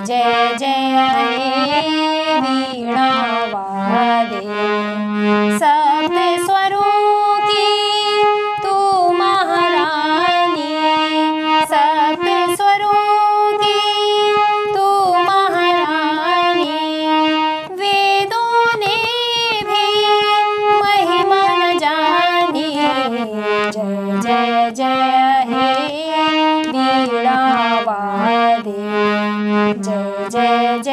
जय जय हरे वीणावादे स